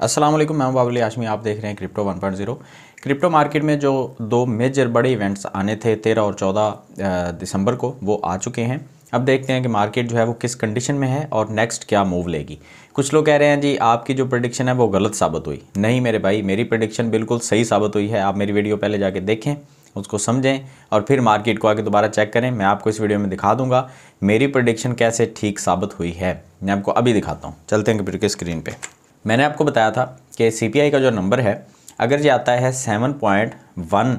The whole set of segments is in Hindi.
अस्सलाम वालेकुम मैं बाबली आशमी आप देख रहे हैं क्रिप्टो 1.0 क्रिप्टो मार्केट में जो दो मेजर बड़े इवेंट्स आने थे, तेरह और चौदह दिसंबर को, वो आ चुके हैं। अब देखते हैं कि मार्केट जो है वो किस कंडीशन में है और नेक्स्ट क्या मूव लेगी। कुछ लोग कह रहे हैं, जी, आपकी जो प्रडिक्शन है वो गलत साबित हुई। नहीं मेरे भाई, मेरी प्रडिक्शन बिल्कुल सही साबित हुई है। आप मेरी वीडियो पहले जाके देखें, उसको समझें और फिर मार्केट को आगे दोबारा चेक करें। मैं आपको इस वीडियो में दिखा दूँगा, मेरी प्रडिक्शन कैसे ठीक साबित हुई है। मैं आपको अभी दिखाता हूँ। चलते हैं कंप्यूटर की स्क्रीन पर मैंने आपको बताया था कि सीपीआई का जो नंबर है, अगर ये आता है seven point one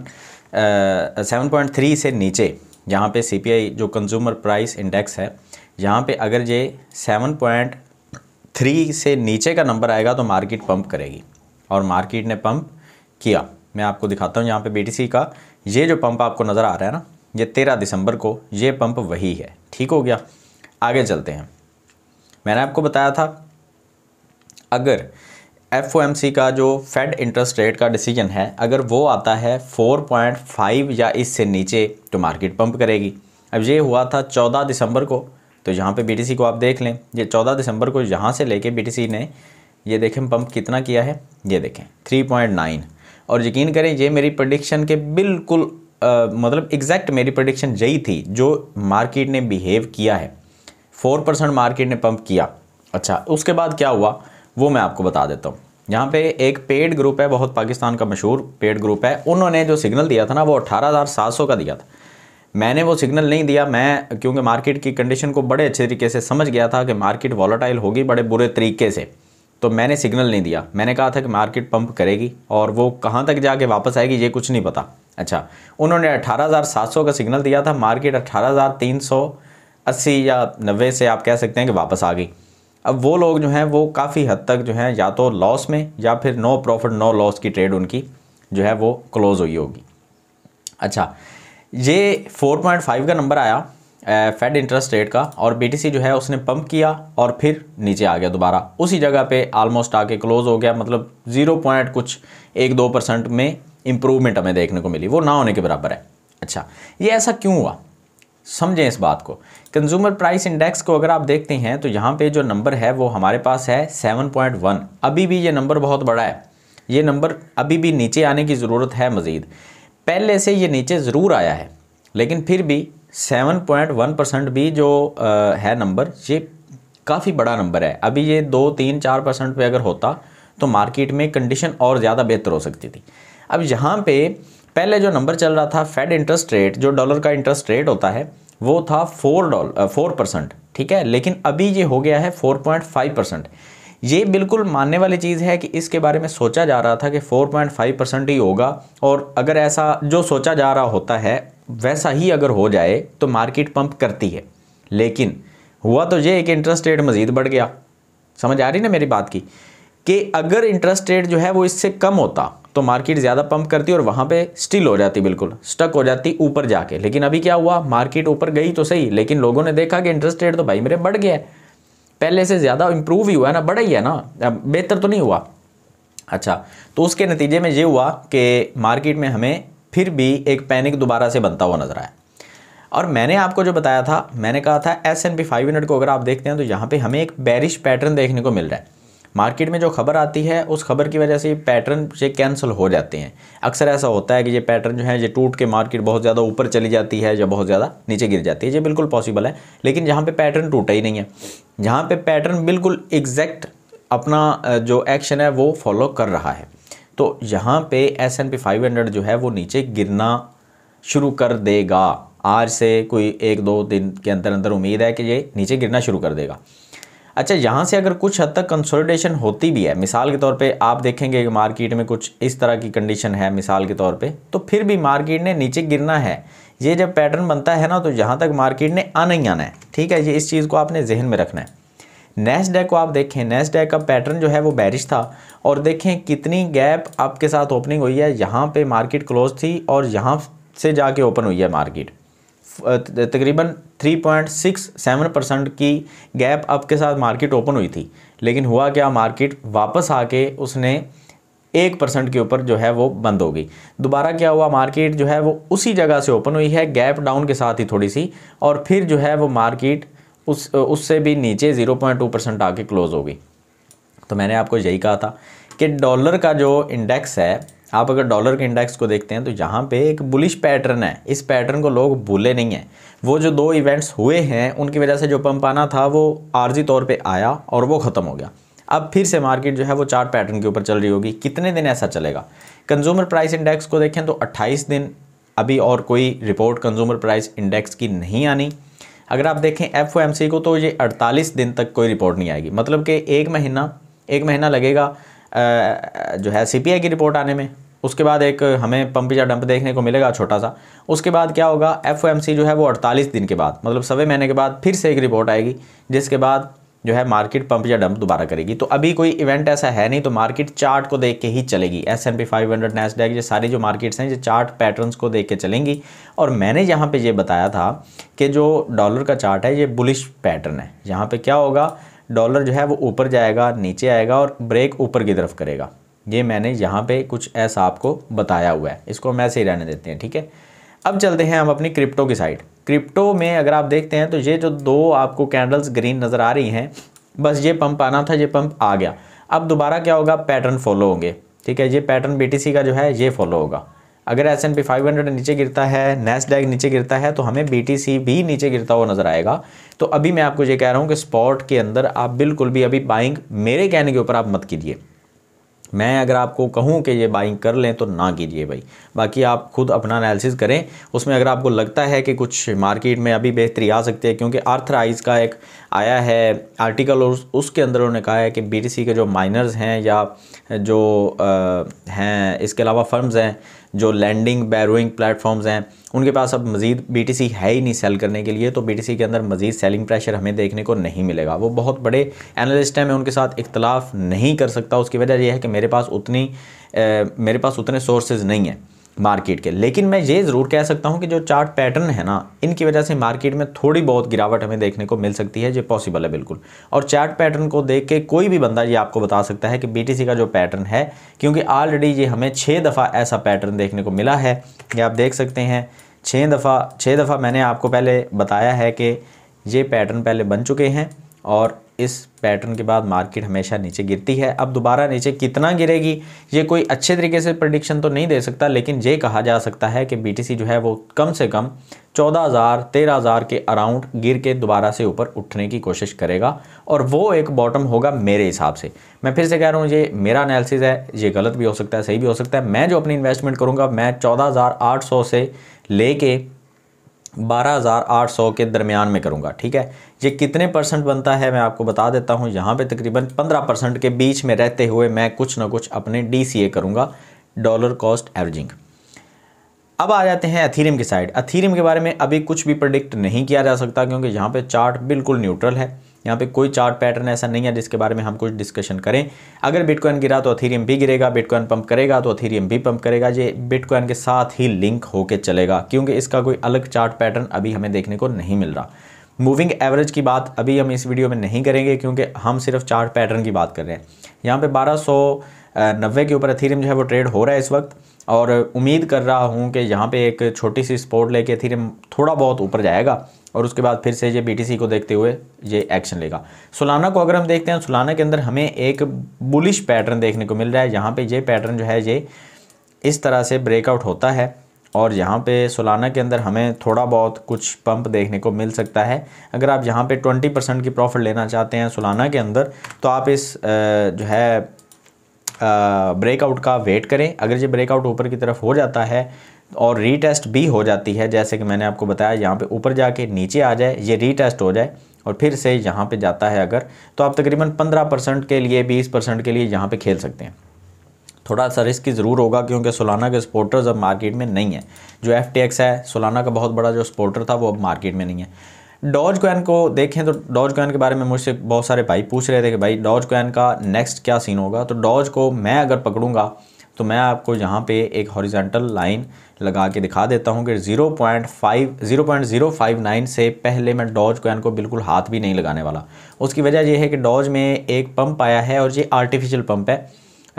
seven point three से नीचे यहाँ पे सीपीआई जो कंज्यूमर प्राइस इंडेक्स है, यहाँ पे अगर ये सेवन पॉइंट थ्री से नीचे का नंबर आएगा तो मार्केट पंप करेगी। और मार्केट ने पंप किया। मैं आपको दिखाता हूँ यहाँ पे बी का। ये जो पंप आपको नज़र आ रहा है ना, ये तेरह दिसंबर को ये पंप वही है। ठीक हो गया? आगे चलते हैं। मैंने आपको बताया था अगर FOMC का जो फेड इंटरेस्ट रेट का डिसीज़न है अगर वो आता है 4.5 या इससे नीचे तो मार्केट पंप करेगी। अब ये हुआ था 14 दिसंबर को तो यहाँ पे बीटीसी को आप देख लें। ये 14 दिसंबर को यहाँ से लेके बीटीसी ने ये देखें पंप कितना किया है? ये देखें 3.9 और यकीन करें ये मेरी प्रडिक्शन के बिल्कुल आ, मतलब एग्जैक्ट मेरी प्रडिक्शन यही थी जो मार्केट ने बिहेव किया है। फोर परसेंट मार्केट ने पंप किया। अच्छा उसके बाद क्या हुआ? वो मैं आपको बता देता हूँ। यहाँ पे एक पेड ग्रुप है, बहुत पाकिस्तान का मशहूर पेड ग्रुप है। उन्होंने जो सिग्नल दिया था ना, वो अठारह का दिया था। मैंने वो सिग्नल नहीं दिया, मैं क्योंकि मार्केट की कंडीशन को बड़े अच्छे तरीके से समझ गया था कि मार्केट वॉलेटाइल होगी बड़े बुरे तरीके से। तो मैंने सिग्नल नहीं दिया। मैंने कहा था कि मार्केट पंप करेगी और वो कहाँ तक जाके वापस आएगी, ये कुछ नहीं पता। अच्छा उन्होंने अठारह हज़ार सात सौ का सिग्नल दिया था। मार्केट अठारह हज़ार तीन सौ अस्सी या नब्बे से आप कह सकते हैं कि वापस आ गई। अब वो लोग जो हैं, वो काफ़ी हद तक जो है, या तो लॉस में, या फिर नो प्रॉफिट नो लॉस की ट्रेड उनकी जो है, वो क्लोज़ हुई होगी। अच्छा ये 4.5 का नंबर आया फेड इंटरेस्ट रेट का, और बीटीसी जो है, उसने पंप किया और फिर नीचे आ गया दोबारा। उसी जगह पे ऑलमोस्ट आके क्लोज हो गया मतलब ज़ीरो पॉइंट कुछ एक दो परसेंट में इम्प्रूवमेंट हमें देखने को मिली। वो ना होने के बराबर है। अच्छा ये ऐसा क्यों हुआ? समझें इस बात को। कंज्यूमर प्राइस इंडेक्स को अगर आप देखते हैं तो यहाँ पे जो नंबर है वो हमारे पास है 7.1 अभी भी ये नंबर बहुत बड़ा है। ये नंबर अभी भी नीचे आने की ज़रूरत है मज़ीद। पहले से ये नीचे ज़रूर आया है लेकिन फिर भी 7.1 परसेंट भी जो आ, है नंबर ये काफ़ी बड़ा नंबर है। अभी ये दो तीन चार परसेंट पर अगर होता तो मार्केट में कंडीशन और ज़्यादा बेहतर हो सकती थी। अब यहाँ पे पहले जो नंबर चल रहा था फेड इंटरेस्ट रेट जो डॉलर का इंटरेस्ट रेट होता है, वो था फोर डॉलर फोर परसेंट ठीक है? लेकिन अभी ये हो गया है फोर पॉइंट फाइव परसेंट ये बिल्कुल मानने वाली चीज़ है कि इसके बारे में सोचा जा रहा था कि फोर पॉइंट फाइव परसेंट ही होगा, और अगर ऐसा जो सोचा जा रहा होता है, वैसा ही अगर हो जाए तो मार्केट पंप करती है। लेकिन हुआ तो ये एक इंटरेस्ट रेट मज़ीद बढ़ गया। समझ आ रही ना मेरी बात की? कि अगर इंटरेस्ट रेट जो है वो इससे कम होता तो मार्केट ज़्यादा पंप करती और वहाँ पे स्टिल हो जाती, बिल्कुल। स्टक हो जाती ऊपर जाके। लेकिन अभी क्या हुआ? मार्केट ऊपर गई तो सही, लेकिन लोगों ने देखा कि इंटरेस्ट रेट तो भाई मेरे बढ़ गया है। पहले से ज़्यादा इंप्रूव ही हुआ है ना, बढ़ा ही है ना। बेहतर तो नहीं हुआ। अच्छा तो उसके नतीजे में ये हुआ कि मार्केट में हमें फिर भी एक पैनिक दोबारा से बनता हुआ नज़र आया। और मैंने आपको जो बताया था, मैंने कहा था एस एन को अगर आप देखते हैं तो यहाँ पे हमें एक बैरिश पैटर्न देखने को मिल रहा है। मार्केट में जो खबर आती है, उस खबर की वजह से ये पैटर्न से कैंसिल हो जाते हैं। अक्सर ऐसा होता है कि ये पैटर्न जो है, ये टूट के मार्केट बहुत ज़्यादा ऊपर चली जाती है, या बहुत ज़्यादा नीचे गिर जाती है। ये बिल्कुल पॉसिबल है, लेकिन जहाँ पर पैटर्न टूटा ही नहीं है, जहाँ पर पैटर्न बिल्कुल एग्जैक्ट अपना जो एक्शन है, वो फॉलो कर रहा है। तो यहाँ पे S N P five hundred जो है, वो नीचे गिरना शुरू कर देगा। आज से कोई एक दो दिन के अंदर अंदर उम्मीद है कि ये नीचे गिरना शुरू कर देगा। अच्छा यहाँ से अगर कुछ हद तक कंसोलिडेशन होती भी है, मिसाल के तौर पे आप देखेंगे कि मार्केट में कुछ इस तरह की कंडीशन है, मिसाल के तौर पे तो फिर भी मार्केट ने नीचे गिरना है। ये जब पैटर्न बनता है ना तो यहाँ तक मार्केट ने आना ही आना है, ठीक है? ये इस चीज़ को आपने जहन में रखना है। डे को आप देखें डे का पैटर्न जो है वो बैरिश था, और देखें कितनी गैप आपके साथ ओपनिंग हुई है। यहाँ पे मार्केट क्लोज थी और यहाँ से जाके ओपन हुई है मार्केट तकरीबन 3.67 परसेंट की गैप अप के साथ मार्केट ओपन हुई थी। लेकिन हुआ क्या? मार्केट वापस आके उसने एक परसेंट के ऊपर जो है वो बंद हो गई। दोबारा क्या हुआ? मार्केट जो है वो उसी जगह से ओपन हुई है। गैप डाउन के साथ ही थोड़ी सी और फिर जो है वो मार्केट उस, उससे भी नीचे ज़ीरो पॉइंट टू परसेंट आके क्लोज़ हो गई। तो मैंने आपको यही कहा था कि डॉलर का जो इंडेक्स है आप अगर डॉलर के इंडेक्स को देखते हैं तो यहाँ पे एक बुलिश पैटर्न है। इस पैटर्न को लोग भूले नहीं हैं। वो जो दो इवेंट्स हुए हैं, उनकी वजह से जो पंप आना था, वो आर्जी तौर पे आया और वो ख़त्म हो गया। अब फिर से मार्केट जो है, वो चार्ट पैटर्न के ऊपर चल रही होगी। कितने दिन ऐसा चलेगा? कंज्यूमर प्राइस इंडेक्स को देखें तो 28 दिन। अभी और कोई रिपोर्ट कंज्यूमर प्राइस इंडेक्स की नहीं आनी। अगर आप देखें FOMC को तो ये 48 दिन तक कोई रिपोर्ट नहीं आएगी। मतलब कि एक महीना एक महीना लगेगा। जो है सी की रिपोर्ट आने में। उसके बाद एक हमें पंप या डंप देखने को मिलेगा, छोटा सा। उसके बाद क्या होगा एफओएमसी जो है वो 48 दिन के बाद मतलब सवे महीने के बाद फिर से एक रिपोर्ट आएगी, जिसके बाद जो है मार्केट पंप या डंप दोबारा करेगी। तो अभी कोई इवेंट ऐसा है नहीं तो मार्केट चार्ट को देख के ही चलेगी। S N P five hundred ये सारी जो मार्केट्स हैं, ये चार्ट पैटर्न्स को देख के चलेंगी। और मैंने यहाँ पे ये बताया था कि जो डॉलर का चार्ट है, ये बुलिश पैटर्न है। यहाँ पे क्या होगा डॉलर जो है वो ऊपर जाएगा, नीचे आएगा और ब्रेक ऊपर की तरफ़ करेगा। ये मैंने यहाँ पे कुछ ऐसा आपको बताया हुआ है। इसको हम ऐसे ही रहने देते हैं, ठीक है? अब चलते हैं हम अपनी क्रिप्टो की साइड। क्रिप्टो में अगर आप देखते हैं तो ये जो दो आपको कैंडल्स ग्रीन नज़र आ रही हैं, बस ये पंप आना था, ये पंप आ गया। अब दोबारा क्या होगा? पैटर्न फॉलो होंगे, ठीक है? ये पैटर्न बीटीसी का जो है, ये फॉलो होगा। अगर एस एन पी फाइव नीचे गिरता है डैग नीचे गिरता है तो हमें सी भी नीचे गिरता हुआ नज़र आएगा। तो अभी मैं आपको ये कह रहा हूँ कि स्पॉट के अंदर आप बिल्कुल भी अभी बाइंग मेरे कहने के ऊपर आप मत कीजिए। मैं अगर आपको कहूँ कि ये बाइंग कर लें तो ना कीजिए भाई। बाकी आप खुद अपना एनालिसिस करें। उसमें अगर आपको लगता है कि कुछ मार्केट में अभी बेहतरी आ सकती है, क्योंकि आर्थराइज का एक आया है आर्टिकल और उसके अंदर उन्होंने कहा है कि बीटीसी के जो माइनर्स हैं या जो हैं, इसके अलावा फर्म्स हैं जो लैंडिंग बैरोइंग प्लेटफॉर्म्स हैं उनके पास अब मज़ीद बीटीसी है ही नहीं सेल करने के लिए तो बीटीसी के अंदर मज़ीद सेलिंग प्रेशर हमें देखने को नहीं मिलेगा। वो बहुत बड़े एनालिस्ट हैं मैं उनके साथ इख्तलाफ नहीं कर सकता उसकी वजह यह है कि मेरे पास उतनी ए, मेरे पास उतने सोर्सेज नहीं हैं। मार्केट के। लेकिन मैं ये ज़रूर कह सकता हूँ कि जो चार्ट पैटर्न है ना, इनकी वजह से मार्केट में थोड़ी बहुत गिरावट हमें देखने को मिल सकती है, ये पॉसिबल है बिल्कुल। और चार्ट पैटर्न को देख के कोई भी बंदा ये आपको बता सकता है कि बीटीसी का जो पैटर्न है, क्योंकि ऑलरेडी ये हमें छः दफ़ा ऐसा पैटर्न देखने को मिला है। ये आप देख सकते हैं छः दफ़ा छः दफ़ा मैंने आपको पहले बताया है कि ये पैटर्न पहले बन चुके हैं और इस पैटर्न के बाद मार्केट हमेशा नीचे गिरती है। अब दोबारा नीचे कितना गिरेगी, ये कोई अच्छे तरीके से प्रडिक्शन तो नहीं दे सकता, लेकिन ये कहा जा सकता है कि बीटीसी जो है वो कम से कम चौदह हज़ार, तेरह हज़ार के अराउंड गिर के दोबारा से ऊपर उठने की कोशिश करेगा और वो एक बॉटम होगा मेरे हिसाब से। मैं फिर से कह रहा हूँ, ये मेरा एनालिसिस है, ये गलत भी हो सकता है, सही भी हो सकता है। मैं जो अपनी इन्वेस्टमेंट करूँगा, मैं चौदह हज़ार आठ सौ से ले बारह हज़ार आठ सौ के दरमियान में करूँगा, ठीक है? ये कितने परसेंट बनता है मैं आपको बता देता हूँ। यहाँ पे तकरीबन पंद्रह परसेंट के बीच में रहते हुए मैं कुछ ना कुछ अपने डी सी ए करूँगा डॉलर कॉस्ट एवरेजिंग अब आ जाते हैं अथीरियम की साइड अथीरियम के बारे में अभी कुछ भी प्रडिक्ट नहीं किया जा सकता क्योंकि यहाँ पर चार्ट बिल्कुल न्यूट्रल है। यहाँ पे कोई चार्ट पैटर्न ऐसा नहीं है जिसके बारे में हम कुछ डिस्कशन करें। अगर बिटकॉइन गिरा तो अथीरियम भी गिरेगा बिटकॉइन पंप करेगा तो अथीरियम भी पंप करेगा। ये बिटकॉइन के साथ ही लिंक होकर चलेगा, क्योंकि इसका कोई अलग चार्ट पैटर्न अभी हमें देखने को नहीं मिल रहा। मूविंग एवरेज की बात अभी हम इस वीडियो में नहीं करेंगे, क्योंकि हम सिर्फ़ चार्ट पैटर्न की बात कर रहे हैं। यहाँ पे बारह सौ नब्बे के ऊपर अथीरियम जो है वो ट्रेड हो रहा है इस वक्त, और उम्मीद कर रहा हूँ कि यहाँ पे एक छोटी सी स्पोर्ट लेके अथीरियम थोड़ा बहुत ऊपर जाएगा। और उसके बाद फिर से ये BTC को देखते हुए ये एक्शन लेगा। सुलाना को अगर हम देखते हैं, सुलाना के अंदर हमें एक बुलिश पैटर्न देखने को मिल रहा है यहाँ पे ये पैटर्न जो है, ये इस तरह से ब्रेकआउट होता है और यहाँ पे सोलाना के अंदर हमें थोड़ा बहुत कुछ पंप देखने को मिल सकता है। अगर आप यहाँ पे ट्वेंटी परसेंट की प्रॉफिट लेना चाहते हैं सोलाना के अंदर तो आप इस जो है ब्रेकआउट का वेट करें। अगर ये ब्रेकआउट ऊपर की तरफ़ हो जाता है और रीटेस्ट भी हो जाती है, जैसे कि मैंने आपको बताया, यहाँ पे ऊपर जाके नीचे आ जाए, ये रीटेस्ट हो जाए और फिर से यहाँ पे जाता है अगर तो आप तकरीबन 15 परसेंट के लिए 20 परसेंट के लिए यहाँ पे खेल सकते हैं। थोड़ा सा रिस्क ज़रूर होगा, क्योंकि सोलाना के स्पोर्टर्स अब मार्केट में नहीं है। जो एफटीएक्स है, सोलाना का बहुत बड़ा जो स्पोर्टर था, वो अब मार्केट में नहीं है। डॉज कोइन को देखें तो डॉज कोइन के बारे में मुझसे बहुत सारे भाई पूछ रहे थे कि भाई डॉज कोइन का नेक्स्ट क्या सीन होगा? तो डॉज को मैं अगर पकड़ूँगा तो मैं आपको यहाँ पे एक हॉरिजेंटल लाइन लगा के दिखा देता हूँ कि 0.5 0.059 से पहले मैं डॉज कोइन को बिल्कुल हाथ भी नहीं लगाने वाला। उसकी वजह यह है कि डॉज में एक पंप आया है और ये आर्टिफिशियल पंप है।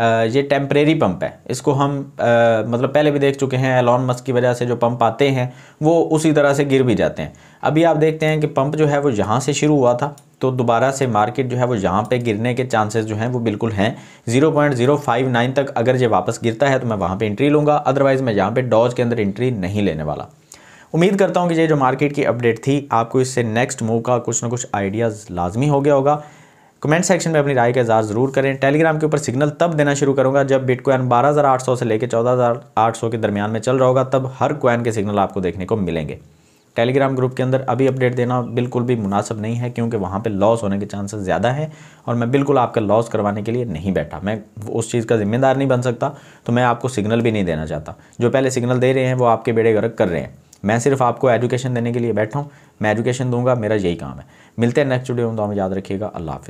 ये टेम्परेरी पंप है। इसको हम आ, मतलब पहले भी देख चुके हैं एलॉन मस्क की वजह से जो पंप आते हैं वो उसी तरह से गिर भी जाते हैं। अभी आप देखते हैं कि पंप जो है वो यहाँ से शुरू हुआ था तो दोबारा से मार्केट जो है वो यहाँ पे गिरने के चांसेस जो हैं वो बिल्कुल हैं। 0.059 तक अगर ये वापस गिरता है तो मैं वहाँ पे एंट्री लूँगा अदरवाइज़ मैं यहाँ पे डॉज के अंदर एंट्री नहीं लेने वाला। उम्मीद करता हूँ कि ये जो मार्केट की अपडेट थी आपको इससे नेक्स्ट मूव का कुछ ना कुछ आइडियाज़ लाजमी हो गया होगा। कमेंट सेक्शन में अपनी राय का इजहार ज़रूर करें। टेलीग्राम के ऊपर सिग्नल तब देना शुरू करूँगा जब बिटकॉइन 12,800 से लेकर 14,800 के दरमियान में चल रहा होगा तब हर कॉइन के सिग्नल आपको देखने को मिलेंगे। टेलीग्राम ग्रुप के अंदर अभी अपडेट देना बिल्कुल भी मुनासिब नहीं है क्योंकि वहाँ पे लॉस होने के चांसेस ज़्यादा हैं और मैं बिल्कुल आपका लॉस करवाने के लिए नहीं बैठा। मैं उस चीज़ का जिम्मेदार नहीं बन सकता तो मैं आपको सिग्नल भी नहीं देना चाहता। जो पहले सिग्नल दे रहे हैं वो आपके बेड़े गर्क कर रहे हैं। मैं सिर्फ़ आपको एजुकेशन देने के लिए बैठा हूँ मैं एजुकेशन दूँगा मेरा यही काम है। मिलते हैं नेक्स्ट वीडियो में तो हमें याद रखिएगा अल्लाह हाफिज़।